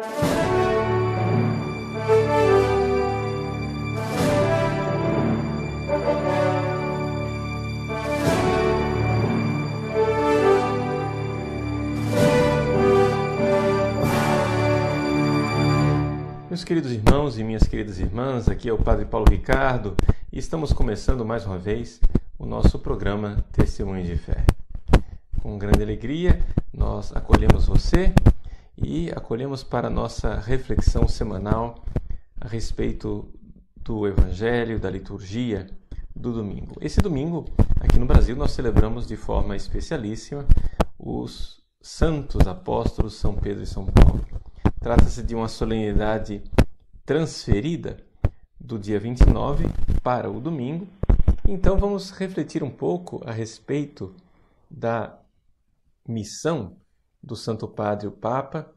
Meus queridos irmãos e minhas queridas irmãs, aqui é o Padre Paulo Ricardo e estamos começando mais uma vez o nosso programa Testemunho de Fé. Com grande alegria, nós acolhemos você e acolhemos para nossa reflexão semanal a respeito do Evangelho, da liturgia do domingo. Esse domingo, aqui no Brasil, nós celebramos de forma especialíssima os santos apóstolos São Pedro e São Paulo. Trata-se de uma solenidade transferida do dia 29 para o domingo. Então vamos refletir um pouco a respeito da missão do Santo Padre o Papa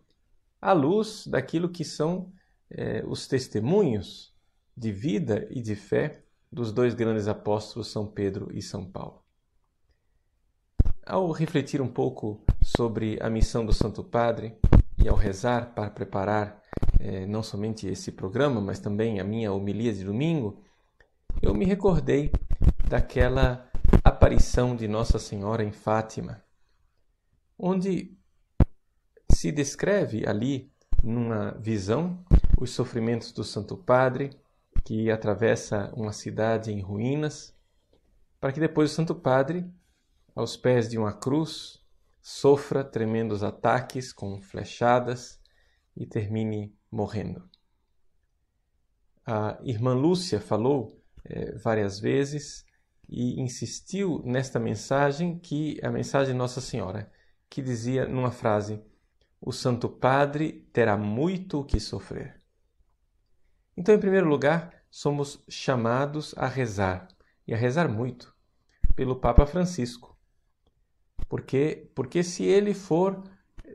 à luz daquilo que são eh, os testemunhos de vida e de fé dos dois grandes apóstolos São Pedro e São Paulo. Ao refletir um pouco sobre a missão do Santo Padre, e ao rezar para preparar eh, não somente esse programa, mas também a minha homilia de domingo, eu me recordei daquela aparição de Nossa Senhora em Fátima, onde se descreve ali, numa visão, os sofrimentos do Santo Padre, que atravessa uma cidade em ruínas, para que depois o Santo Padre, aos pés de uma cruz, sofra tremendos ataques com flechadas e termine morrendo. A irmã Lúcia falou é, várias vezes e insistiu nesta mensagem, que a mensagem de Nossa Senhora, que dizia numa frase: O Santo Padre terá muito o que sofrer. Então, em primeiro lugar, somos chamados a rezar, e a rezar muito, pelo Papa Francisco porque, porque se ele for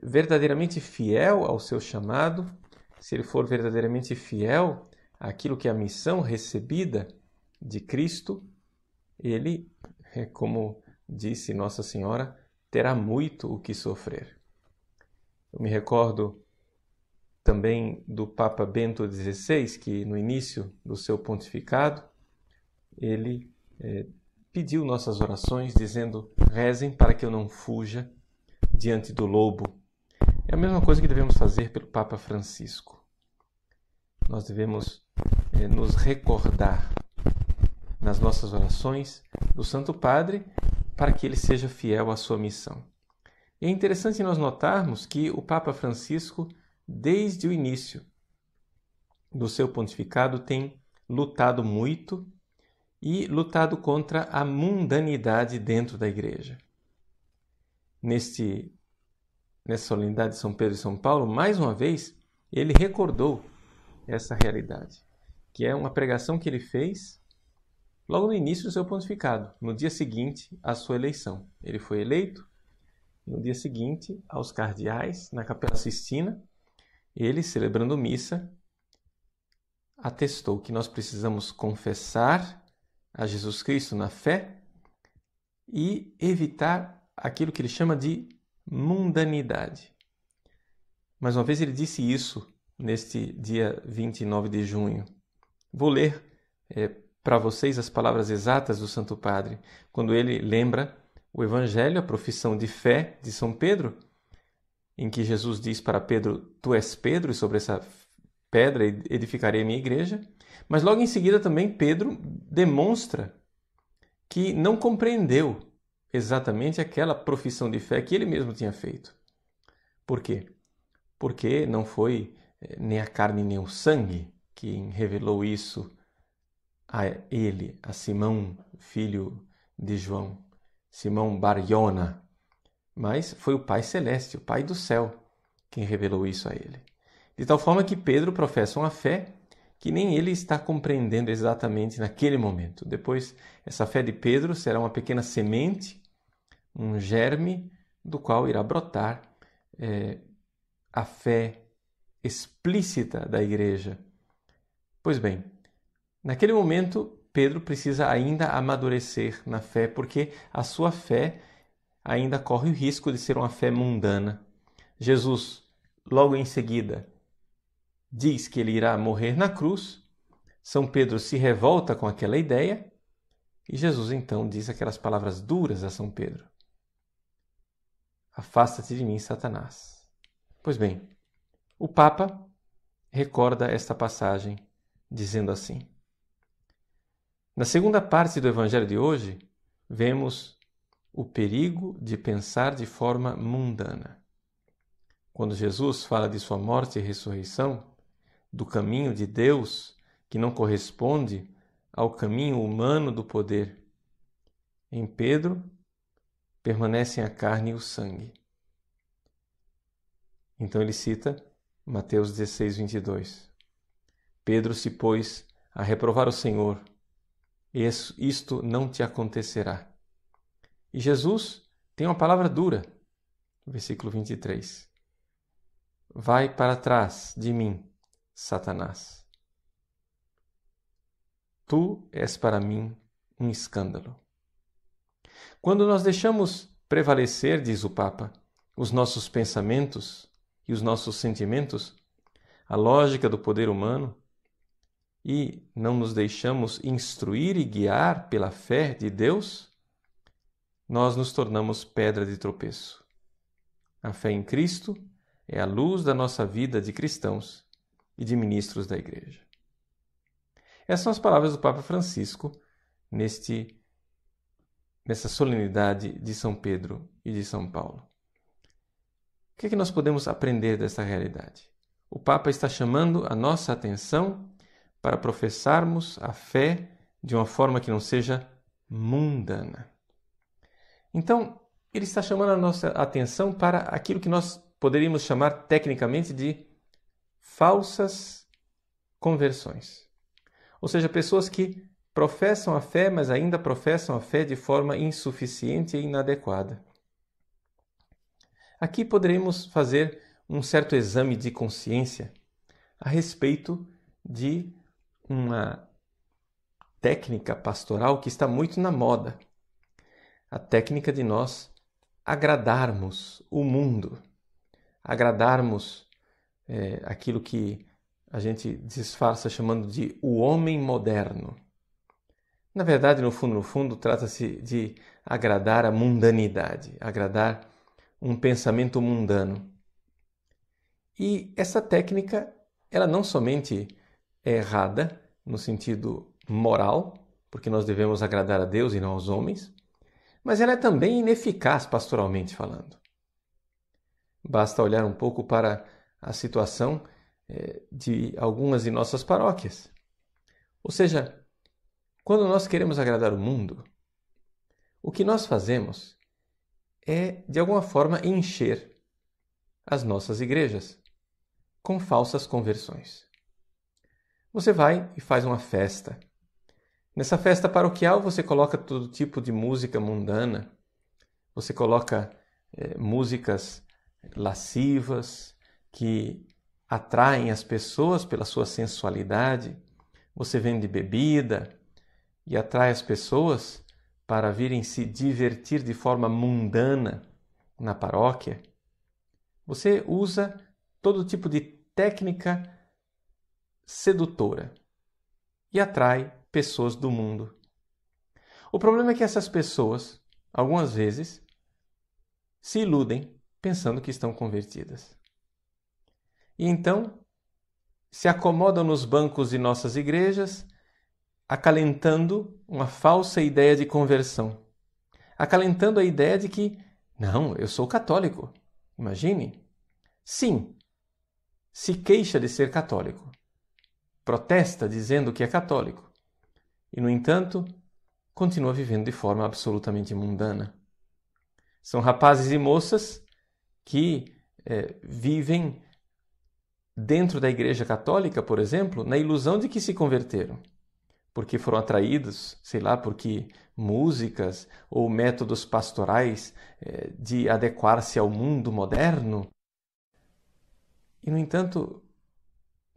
verdadeiramente fiel ao seu chamado, se ele for verdadeiramente fiel àquilo que é a missão recebida de Cristo, ele, como disse Nossa Senhora, terá muito o que sofrer. Eu me recordo também do Papa Bento XVI, que no início do seu pontificado, ele é, pediu nossas orações, dizendo: rezem para que eu não fuja diante do lobo. É a mesma coisa que devemos fazer pelo Papa Francisco. Nós devemos é, nos recordar nas nossas orações do Santo Padre para que ele seja fiel à sua missão. É interessante nós notarmos que o Papa Francisco, desde o início do seu pontificado, tem lutado muito e lutado contra a mundanidade dentro da igreja. Neste, nessa solenidade de São Pedro e São Paulo, mais uma vez, ele recordou essa realidade, que é uma pregação que ele fez logo no início do seu pontificado, no dia seguinte à sua eleição. Ele foi eleito no dia seguinte aos cardeais na Capela Sistina. Ele, celebrando missa, atestou que nós precisamos confessar a Jesus Cristo na fé e evitar aquilo que ele chama de mundanidade. Mais uma vez ele disse isso neste dia 29 de junho. Vou ler é, para vocês as palavras exatas do Santo Padre, quando ele lembra o Evangelho, a profissão de fé de São Pedro, em que Jesus diz para Pedro: Tu és Pedro, e sobre essa pedra edificarei a minha igreja. Mas logo em seguida também Pedro demonstra que não compreendeu exatamente aquela profissão de fé que ele mesmo tinha feito. Por quê? Porque não foi eh, nem a carne nem o sangue que revelou isso a ele, a Simão, filho de João, Simão Bariona, mas foi o Pai Celeste, o Pai do céu, quem revelou isso a ele. De tal forma que Pedro professa uma fé que nem ele está compreendendo exatamente naquele momento. Depois, essa fé de Pedro será uma pequena semente, um germe, do qual irá brotar é, a fé explícita da igreja. Pois bem, naquele momento, Pedro precisa ainda amadurecer na fé, porque a sua fé ainda corre o risco de ser uma fé mundana. Jesus, logo em seguida, diz que ele irá morrer na cruz, São Pedro se revolta com aquela ideia e Jesus então diz aquelas palavras duras a São Pedro: Afasta-te de mim, Satanás. Pois bem, o Papa recorda esta passagem dizendo assim: Na segunda parte do Evangelho de hoje, vemos o perigo de pensar de forma mundana. Quando Jesus fala de sua morte e ressurreição, do caminho de Deus que não corresponde ao caminho humano do poder. Em Pedro permanecem a carne e o sangue. Então ele cita Mateus 16, 22. Pedro se pôs a reprovar o Senhor. Isto não te acontecerá. E Jesus tem uma palavra dura, versículo 23. Vai para trás de mim, Satanás. Tu és para mim um escândalo. Quando nós deixamos prevalecer, diz o Papa, os nossos pensamentos e os nossos sentimentos, a lógica do poder humano, e não nos deixamos instruir e guiar pela fé de Deus, nós nos tornamos pedra de tropeço. A fé em Cristo é a luz da nossa vida de cristãos e de ministros da Igreja. Essas são as palavras do Papa Francisco neste nessa solenidade de São Pedro e de São Paulo. O que, é que nós podemos aprender dessa realidade? O Papa está chamando a nossa atenção para professarmos a fé de uma forma que não seja mundana. Então, ele está chamando a nossa atenção para aquilo que nós poderíamos chamar tecnicamente de falsas conversões. Ou seja, pessoas que professam a fé, mas ainda professam a fé de forma insuficiente e inadequada. Aqui poderemos fazer um certo exame de consciência a respeito de uma técnica pastoral que está muito na moda. A técnica de nós agradarmos o mundo, agradarmos é, aquilo que a gente disfarça chamando de o homem moderno. Na verdade, no fundo, no fundo, trata-se de agradar a mundanidade, agradar um pensamento mundano. E essa técnica, ela não somente é errada no sentido moral, porque nós devemos agradar a Deus e não aos homens, mas ela é também ineficaz pastoralmente falando. Basta olhar um pouco para a situação eh, de algumas de nossas paróquias. Ou seja, quando nós queremos agradar o mundo, o que nós fazemos é, de alguma forma, encher as nossas igrejas com falsas conversões. Você vai e faz uma festa. Nessa festa paroquial, você coloca todo tipo de música mundana, você coloca é, músicas lascivas que atraem as pessoas pela sua sensualidade. Você vende bebida e atrai as pessoas para virem se divertir de forma mundana na paróquia. Você usa todo tipo de técnica sedutora e atrai pessoas do mundo. O problema é que essas pessoas, algumas vezes, se iludem pensando que estão convertidas. E então se acomodam nos bancos de nossas igrejas, acalentando uma falsa ideia de conversão, acalentando a ideia de que, não, eu sou católico. Imagine. Sim, se queixa de ser católico, protesta dizendo que é católico, e, no entanto, continua vivendo de forma absolutamente mundana. São rapazes e moças que é, vivem dentro da Igreja Católica, por exemplo, na ilusão de que se converteram, porque foram atraídos, sei lá, porque músicas ou métodos pastorais é, de adequar-se ao mundo moderno. E, no entanto,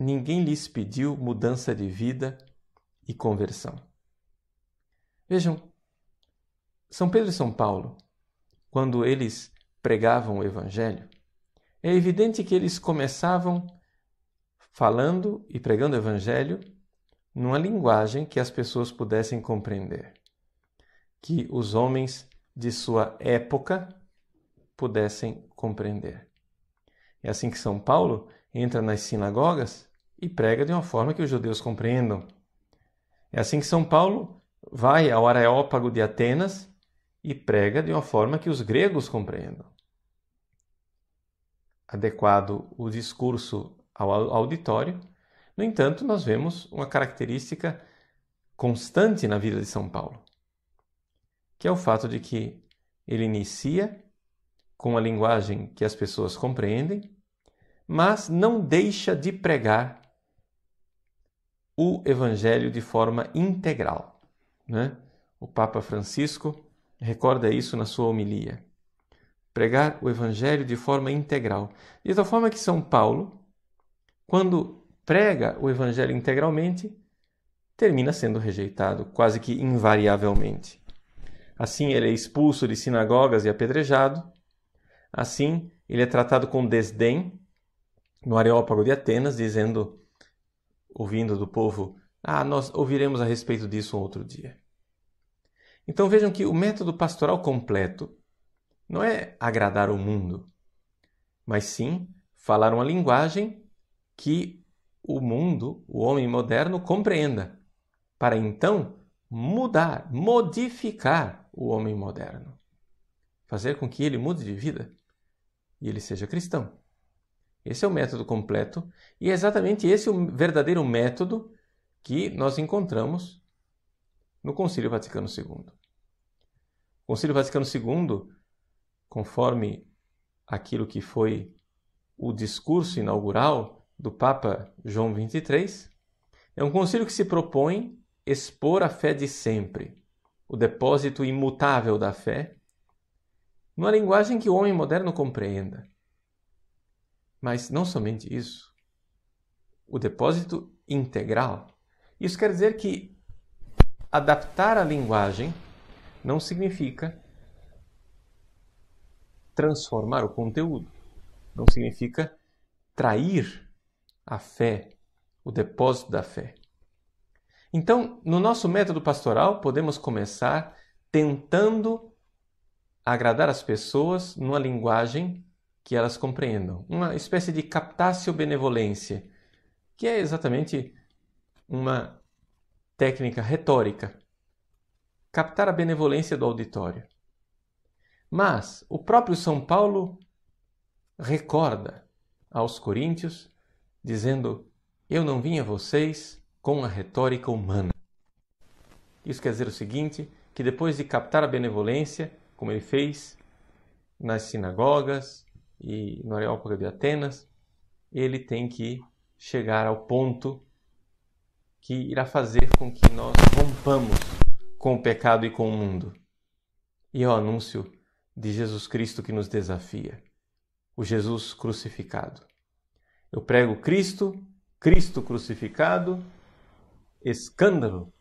ninguém lhes pediu mudança de vida e conversão. Vejam, São Pedro e São Paulo, quando eles pregavam o Evangelho, é evidente que eles começavam falando e pregando o Evangelho numa linguagem que as pessoas pudessem compreender, que os homens de sua época pudessem compreender. É assim que São Paulo entra nas sinagogas e prega de uma forma que os judeus compreendam. É assim que São Paulo vai ao Areópago de Atenas e prega de uma forma que os gregos compreendam. Adequado o discurso ao auditório, no entanto, nós vemos uma característica constante na vida de São Paulo, que é o fato de que ele inicia com a linguagem que as pessoas compreendem, mas não deixa de pregar o Evangelho de forma integral. Né? O Papa Francisco recorda isso na sua homilia. Pregar o Evangelho de forma integral. De tal forma que São Paulo, quando prega o Evangelho integralmente, termina sendo rejeitado, quase que invariavelmente. Assim, ele é expulso de sinagogas e apedrejado. Assim, ele é tratado com desdém no Areópago de Atenas, dizendo, ouvindo do povo, ah, nós ouviremos a respeito disso um outro dia. Então vejam que o método pastoral completo não é agradar o mundo, mas sim falar uma linguagem que o mundo, o homem moderno, compreenda, para então mudar, modificar o homem moderno. Fazer com que ele mude de vida e ele seja cristão. Esse é o método completo e é exatamente esse o verdadeiro método que nós encontramos no Concílio Vaticano II. O Concílio Vaticano II, conforme aquilo que foi o discurso inaugural do Papa João XXIII, é um concílio que se propõe expor a fé de sempre, o depósito imutável da fé, numa linguagem que o homem moderno compreenda. Mas não somente isso. O depósito integral. Isso quer dizer que adaptar a linguagem não significa transformar o conteúdo. Não significa trair a fé, o depósito da fé. Então, no nosso método pastoral, podemos começar tentando agradar as pessoas numa linguagem que elas compreendam. Uma espécie de captatio benevolência, que é exatamente uma técnica retórica. Captar a benevolência do auditório. Mas o próprio São Paulo recorda aos coríntios, dizendo: Eu não vim a vocês com a retórica humana. Isso quer dizer o seguinte: que depois de captar a benevolência, como ele fez nas sinagogas, e no Areópago de Atenas, ele tem que chegar ao ponto que irá fazer com que nós rompamos com o pecado e com o mundo. E é o anúncio de Jesus Cristo que nos desafia, o Jesus crucificado. Eu prego Cristo, Cristo crucificado, escândalo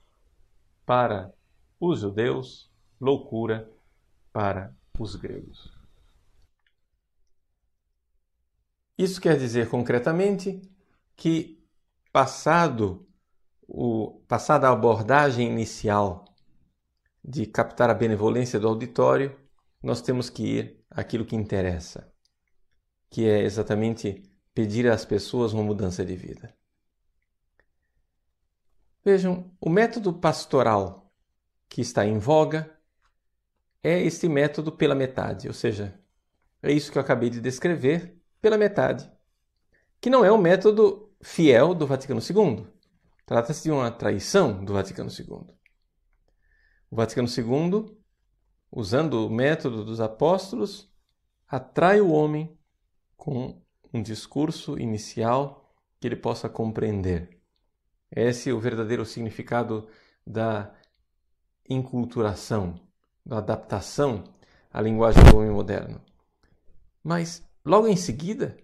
para os judeus, loucura para os gregos. Isso quer dizer concretamente que passado o passada a abordagem inicial de captar a benevolência do auditório, nós temos que ir àquilo que interessa, que é exatamente pedir às pessoas uma mudança de vida. Vejam, o método pastoral que está em voga é este método pela metade, ou seja, é isso que eu acabei de descrever pela metade, que não é o método fiel do Vaticano II. Trata-se de uma traição do Vaticano II. O Vaticano II, usando o método dos apóstolos, atrai o homem com um discurso inicial que ele possa compreender. Esse é o verdadeiro significado da inculturação, da adaptação à linguagem do homem moderno. Mas Logo em seguida,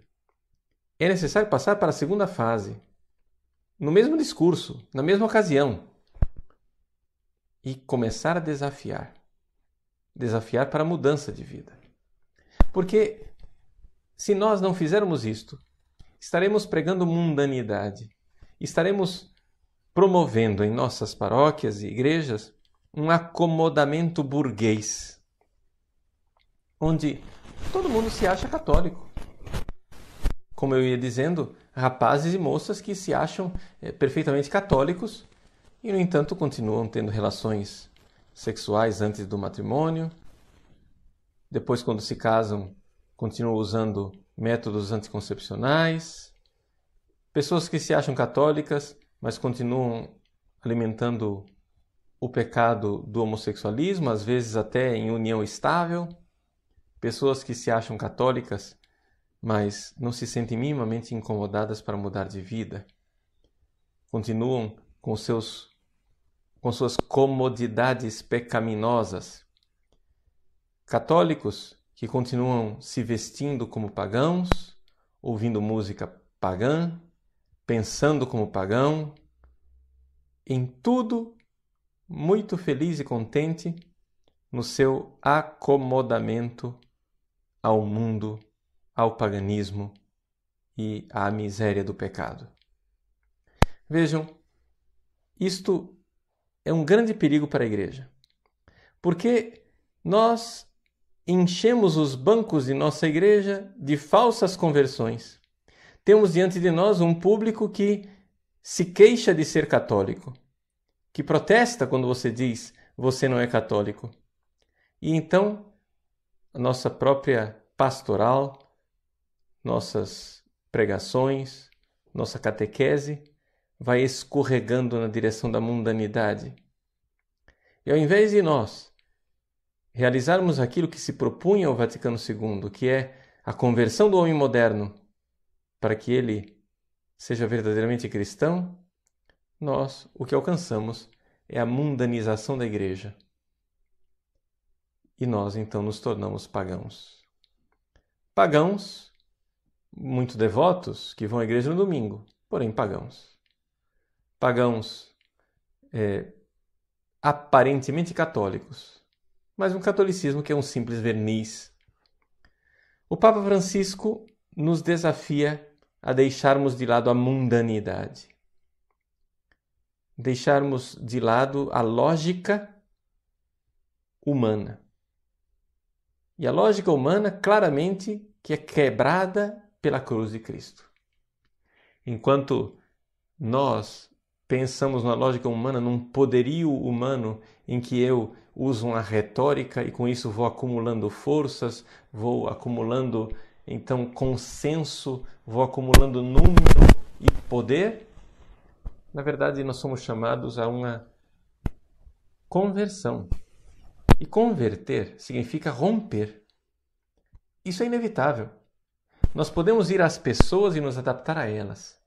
é necessário passar para a segunda fase, no mesmo discurso, na mesma ocasião, e começar a desafiar. Desafiar para a mudança de vida. Porque se nós não fizermos isto, estaremos pregando mundanidade. Estaremos promovendo em nossas paróquias e igrejas um acomodamento burguês, onde todo mundo se acha católico. Como eu ia dizendo, rapazes e moças que se acham é, perfeitamente católicos e, no entanto, continuam tendo relações sexuais antes do matrimônio. Depois, quando se casam, continuam usando métodos anticoncepcionais. Pessoas que se acham católicas, mas continuam alimentando o pecado do homossexualismo, às vezes até em união estável. Pessoas que se acham católicas, mas não se sentem minimamente incomodadas para mudar de vida. Continuam com seus com suas comodidades pecaminosas. Católicos que continuam se vestindo como pagãos, ouvindo música pagã, pensando como pagão, em tudo muito feliz e contente no seu acomodamento ao mundo, ao paganismo e à miséria do pecado. Vejam, isto é um grande perigo para a igreja, porque nós enchemos os bancos de nossa igreja de falsas conversões. Temos diante de nós um público que se queixa de ser católico que protesta quando você diz você não é católico. E então, a nossa própria pastoral, nossas pregações, nossa catequese vai escorregando na direção da mundanidade. E ao invés de nós realizarmos aquilo que se propunha ao Vaticano II, que é a conversão do homem moderno para que ele seja verdadeiramente cristão, nós o que alcançamos é a mundanização da igreja. E nós então nos tornamos pagãos. Pagãos, muito devotos, que vão à igreja no domingo, porém pagãos. Pagãos é, aparentemente católicos, mas um catolicismo que é um simples verniz. O Papa Francisco nos desafia a deixarmos de lado a mundanidade deixarmos de lado a lógica humana. E a lógica humana, claramente, que é quebrada pela cruz de Cristo. Enquanto nós pensamos na lógica humana, num poderio humano em que eu uso uma retórica e com isso vou acumulando forças, vou acumulando então consenso, vou acumulando número e poder, na verdade, nós somos chamados a uma conversão. E converter significa romper. Isso é inevitável. Nós podemos ir às pessoas e nos adaptar a elas,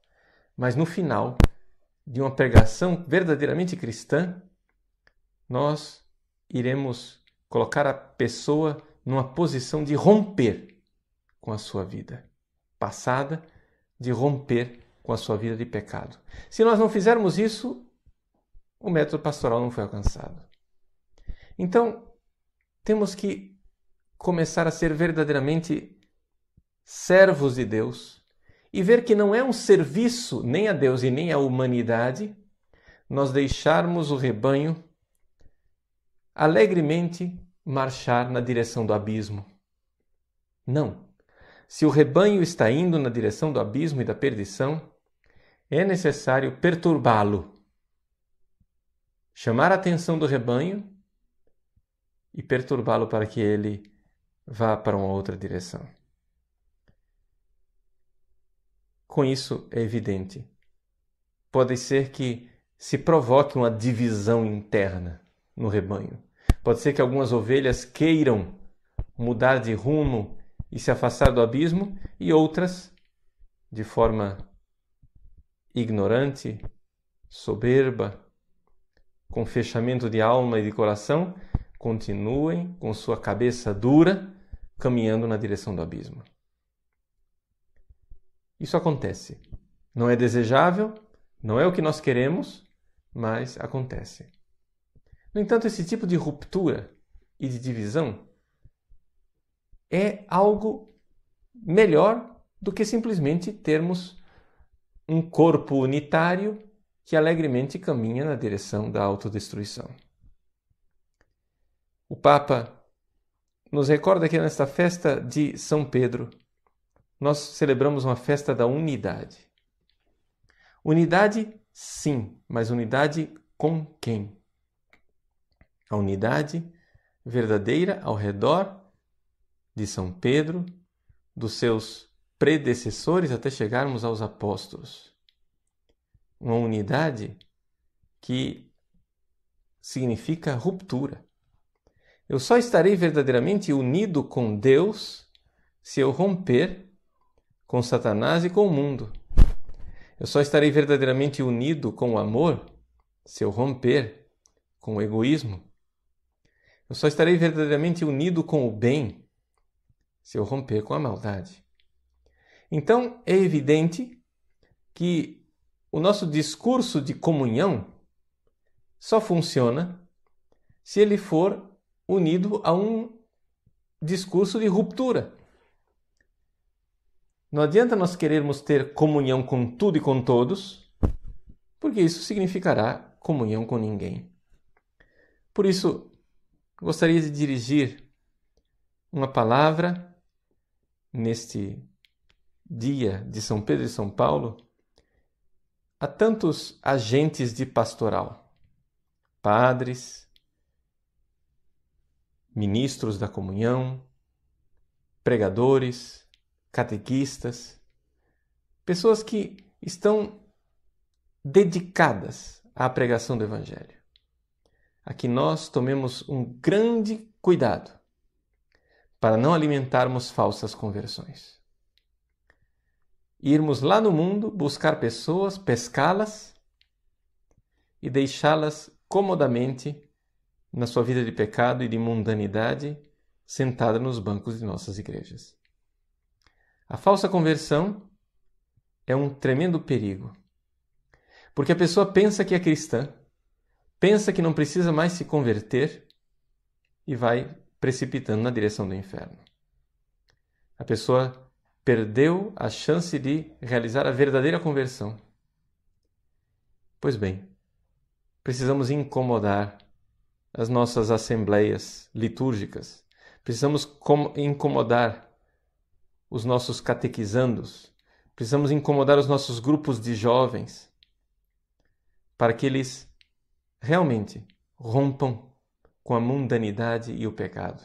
mas no final de uma pregação verdadeiramente cristã, nós iremos colocar a pessoa numa posição de romper com a sua vida passada, de romper com a sua vida de pecado. Se nós não fizermos isso, o método pastoral não foi alcançado. Então, temos que começar a ser verdadeiramente servos de Deus e ver que não é um serviço nem a Deus e nem à humanidade nós deixarmos o rebanho alegremente marchar na direção do abismo. Não. Se o rebanho está indo na direção do abismo e da perdição, é necessário perturbá-lo, chamar a atenção do rebanho e perturbá-lo para que ele vá para uma outra direção. Com isso é evidente. Pode ser que se provoque uma divisão interna no rebanho. Pode ser que algumas ovelhas queiram mudar de rumo e se afastar do abismo, e outras, de forma ignorante, soberba, com fechamento de alma e de coração, continuem com sua cabeça dura, caminhando na direção do abismo. Isso acontece. Não é desejável, não é o que nós queremos, mas acontece. No entanto, esse tipo de ruptura e de divisão é algo melhor do que simplesmente termos um corpo unitário que alegremente caminha na direção da autodestruição. O Papa nos recorda que nesta festa de São Pedro nós celebramos uma festa da unidade. Unidade, sim, mas unidade com quem? A unidade verdadeira ao redor de São Pedro, dos seus predecessores até chegarmos aos apóstolos. Uma unidade que significa ruptura. Eu só estarei verdadeiramente unido com Deus se eu romper com Satanás e com o mundo. Eu só estarei verdadeiramente unido com o amor se eu romper com o egoísmo. Eu só estarei verdadeiramente unido com o bem se eu romper com a maldade. Então é evidente que o nosso discurso de comunhão só funciona se ele for unido a um discurso de ruptura. Não adianta nós querermos ter comunhão com tudo e com todos, porque isso significará comunhão com ninguém. Por isso, gostaria de dirigir uma palavra neste dia de São Pedro e São Paulo a tantos agentes de pastoral, padres, ministros da comunhão, pregadores, catequistas, pessoas que estão dedicadas à pregação do Evangelho. Aqui nós tomemos um grande cuidado para não alimentarmos falsas conversões. Irmos lá no mundo buscar pessoas, pescá-las e deixá-las comodamente na sua vida de pecado e de mundanidade, sentada nos bancos de nossas igrejas. A falsa conversão é um tremendo perigo. Porque a pessoa pensa que é cristã, pensa que não precisa mais se converter e vai precipitando na direção do inferno. A pessoa perdeu a chance de realizar a verdadeira conversão. Pois bem, precisamos incomodar as nossas assembleias litúrgicas, precisamos incomodar os nossos catequizandos, precisamos incomodar os nossos grupos de jovens para que eles realmente rompam com a mundanidade e o pecado.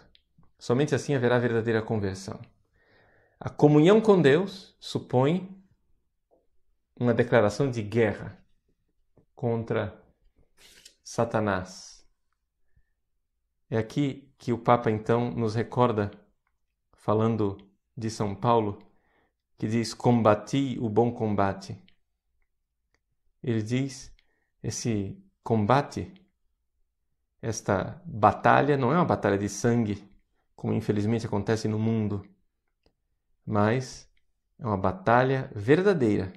Somente assim haverá verdadeira conversão. A comunhão com Deus supõe uma declaração de guerra contra Satanás. É aqui que o Papa então nos recorda, falando de São Paulo, que diz: Combati o bom combate. Ele diz: esse combate, esta batalha, não é uma batalha de sangue, como infelizmente acontece no mundo, mas é uma batalha verdadeira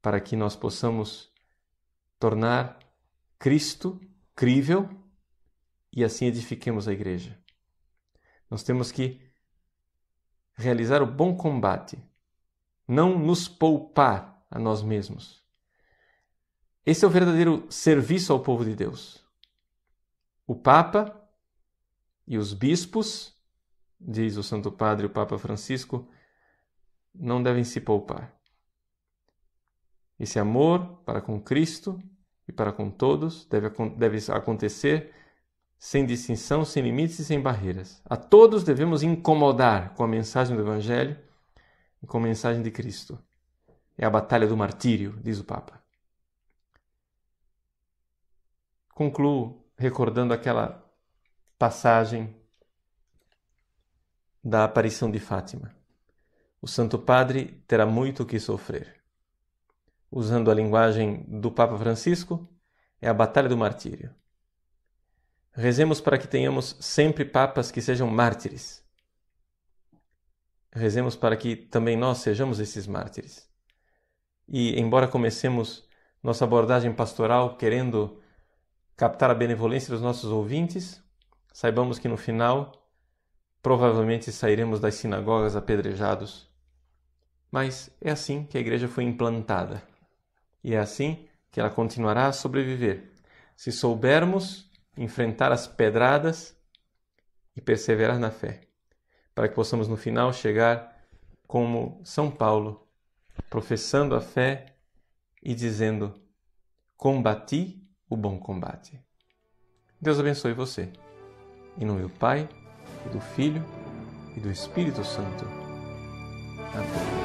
para que nós possamos tornar Cristo crível e assim edifiquemos a igreja. Nós temos que realizar o bom combate, não nos poupar a nós mesmos. Esse é o verdadeiro serviço ao povo de Deus. O Papa e os bispos, diz o Santo Padre, o Papa Francisco, não devem se poupar. Esse amor para com Cristo e para com todos deve, deve acontecer sem distinção, sem limites e sem barreiras. A todos devemos incomodar com a mensagem do Evangelho e com a mensagem de Cristo. É a batalha do martírio, diz o Papa. Concluo recordando aquela passagem da aparição de Fátima. O Santo Padre terá muito o que sofrer. Usando a linguagem do Papa Francisco, é a batalha do martírio. Rezemos para que tenhamos sempre papas que sejam mártires. Rezemos para que também nós sejamos esses mártires. E, embora comecemos nossa abordagem pastoral querendo captar a benevolência dos nossos ouvintes, saibamos que no final provavelmente sairemos das sinagogas apedrejados Mas é assim que a igreja foi implantada. E é assim que ela continuará a sobreviver, se soubermos enfrentar as pedradas e perseverar na fé, para que possamos no final chegar como São Paulo, professando a fé e dizendo: Combati o bom combate. Deus abençoe você. Em nome do Pai, e do Filho e do Espírito Santo. Amém.